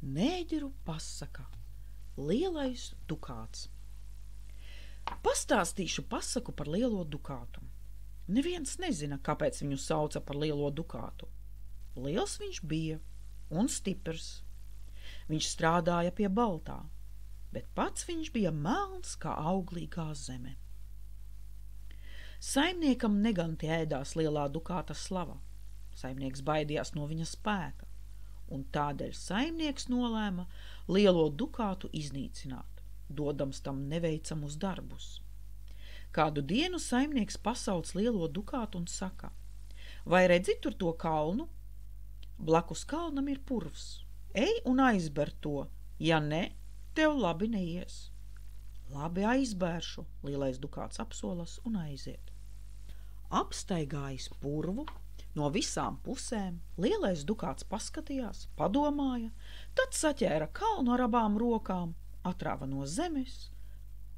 Nēģeru pasaka Lielais dukāts Pastāstīšu pasaku par lielo dukātu. Neviens nezina, kāpēc viņu sauca par lielo dukātu. Liels viņš bija un stiprs. Viņš strādāja pie baltā, bet pats viņš bija melns kā auglīgā zeme. Saimniekam neganti ēdās lielā dukāta slava. Saimnieks baidījās no viņa spēka, un tādēļ saimnieks nolēma lielo dukātu iznīcināt, dodams tam neveicamus darbus. Kādu dienu saimnieks pasauc lielo dukātu un saka: Vai redzi tur to kalnu? Blakus kalnam ir purvs. Ej un aizber to, ja ne, tev labi neies. Labi aizbēršu, lielais dukāts apsolas un aiziet. Apstaigājis purvu, no visām pusēm, lielais dukāts paskatījās, padomāja, tad saķēra kalnu ar abām rokām, atrāva no zemes,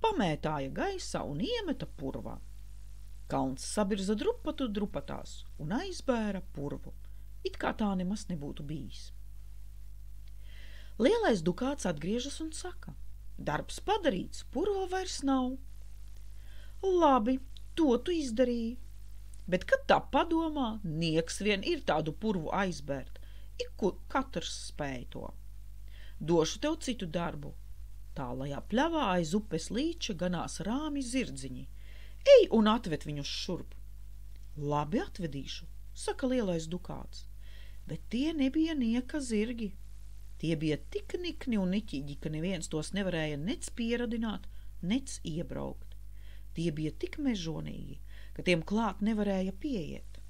pamētāja gaisā un iemeta purvā. Kalns sabirza drupatu drupatās un aizbēra purvu it kā tā nemaz nebūtu bijis. Lielais dukāts atgriežas un saka: Darbs padarīts, purva vairs nav. Labi, to tu izdarīji, bet, kad tā padomā, nieks vien ir tādu purvu aizbērt, ik katrs spēj to. Došu tev citu darbu. Tālajā pļavā aiz upes līča ganās rāmi zirdziņi. Ej un atved viņus šurp. Labi atvedīšu, saka lielais dukāts bet tie nebija nieka zirgi. Tie bija tik nikni un niķīgi, ka neviens tos nevarēja nec pieradināt, nec iebraukt. Tie bija tik mežonīgi, ka tiem klāt nevarēja pieiet.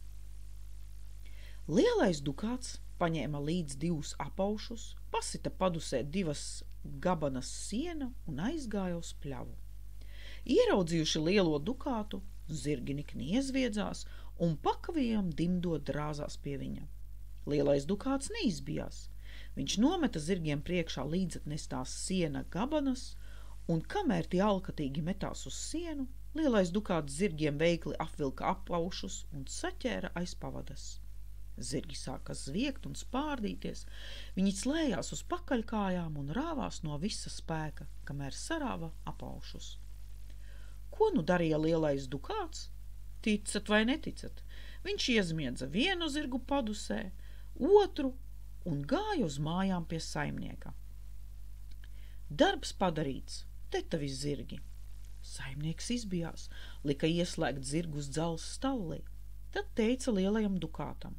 Lielais dukāts paņēma līdz divus apaušus, pasita padusē divas gabanas siena un aizgāja uz pļavu. Ieraudzījuši lielo dukātu, zirgi nikni iezviedzās un pakavījām dimdot drāzās pie viņa. Lielais dukāts neizbijās. Viņš nometa zirgiem priekšā līdzatnestās siena gabanas, un kamēr tie alkatīgi metās uz sienu, lielais dukāts zirgiem veikli apvilka apaušus un saķēra aiz pavadas. Zirgi sāka zviegt un spārdīties, viņi slējās uz pakaļkājām un rāvās no visa spēka, kamēr sarāva apaušus. Ko nu darīja lielais dukāts? Ticat vai neticat? Viņš iezmiedza vienu zirgu padusē, otru un gāja uz mājām pie saimnieka. Darbs padarīts, te tavi zirgi. Saimnieks izbijās, lika ieslēgt zirgus dzels stallī. Tad teica lielajam dukātam: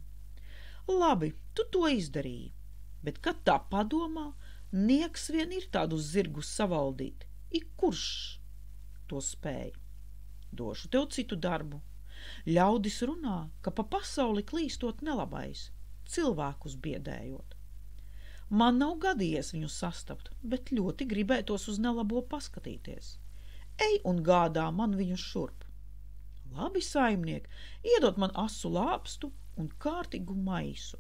Labi, tu to izdarīji, bet kad tā padomā, nieks vien ir tādus zirgus savaldīt, ik kurš to spēja. Došu tev citu darbu. Ļaudis runā, ka pa pasauli klīstot nelabais, cilvēkus biedējot. Man nav gadījies viņu sastapt, bet ļoti gribētos uz nelabo paskatīties. Ej un gādā man viņu šurp. Labi, saimniek, iedod man asu lāpstu un kārtīgu maisu.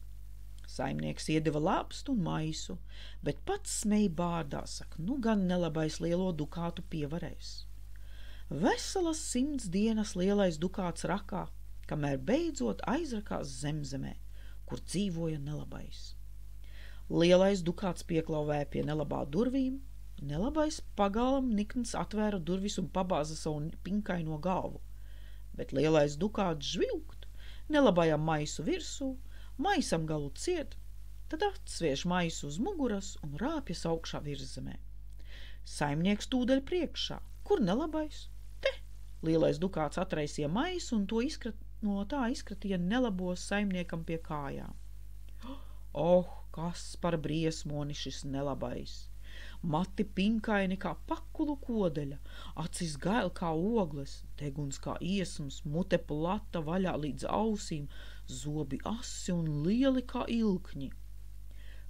Saimnieks iedeva lāpstu un maisu, bet pats smēja bārdā, saka, nu gan nelabais lielo dukātu pievarēs. Veselas simts dienas lielais dukāts rakā, kamēr beidzot aizrakās zemzemē kur dzīvoja nelabais. Lielais dukāts pieklauvēja pie nelabā durvīm, nelabais pagalam nikns atvēra durvis un pabāza savu pinkaino galvu, bet lielais dukāts žvilgt, nelabajam maisu virsū, maisam galu ciet, tad atsviež maisu uz muguras un rāpjas augšā virzemē. Saimnieks tūdaļ priekšā, kur nelabais? Te! Lielais dukāts atraisīja maisu un to izkrat, no tā izkratīja nelabos saimniekam pie kājām. Oh, kas par briesmoni šis nelabais! Mati pinkaini kā pakulu kodeļa, acis gail kā ogles, deguns kā iesums, mute plata vaļā līdz ausīm, zobi asi un lieli kā ilkņi.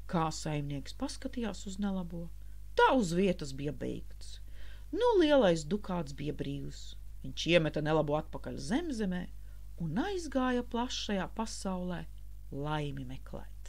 Kā saimnieks paskatījās uz nelabo, tā uz vietas bija beigts. Nu, lielais dukāts bija brīvs. Viņš iemeta nelabo atpakaļ zemzemē un aizgāja plašajā pasaulē laimi meklēt.